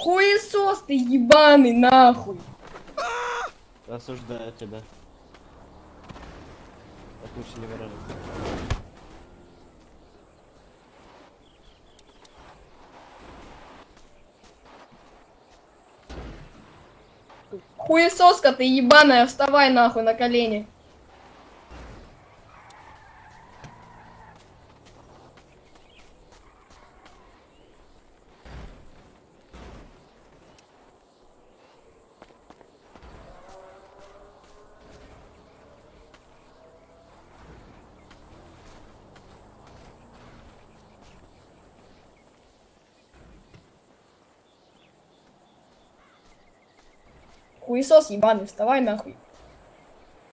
Хуесос ты ебаный, нахуй. Осуждаю тебя. Так лучше не выражаться. Хуесоска ты ебаная, вставай нахуй на колени. Хуесос ебаный, вставай нахуй.